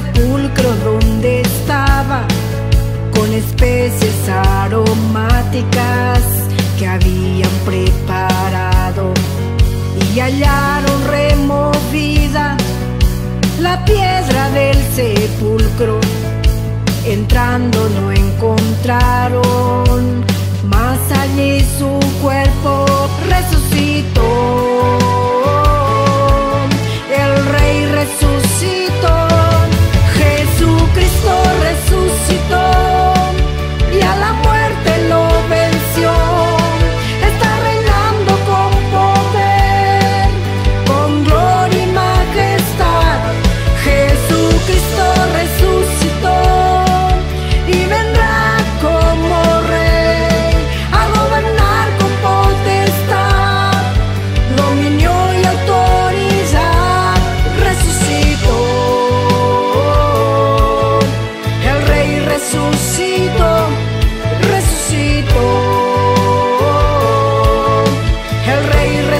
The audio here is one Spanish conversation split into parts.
sepulcro donde estaba con especies aromáticas que habían preparado y hallaron removida la piedra del sepulcro. Entrando no encontraron más allí su cuerpo resucitó.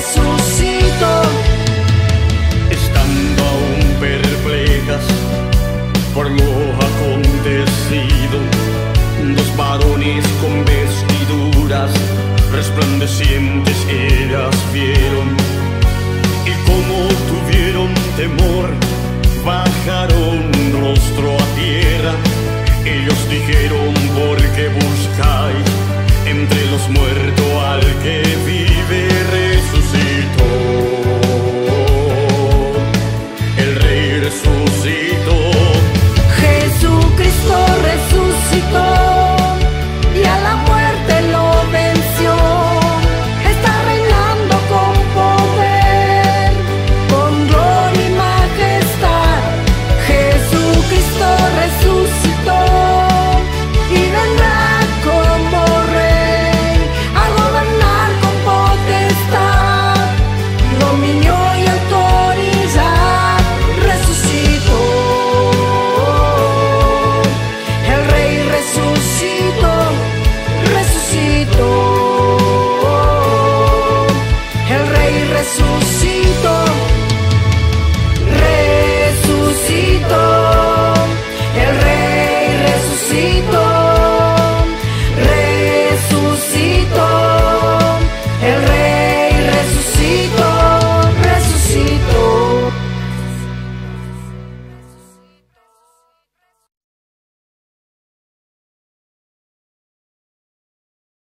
Resucitó. estando aún perplejas por lo acontecido, dos varones con vestiduras resplandecientes ellas vieron y como tuvieron temor, bajaron rostro a tierra. Ellos dijeron,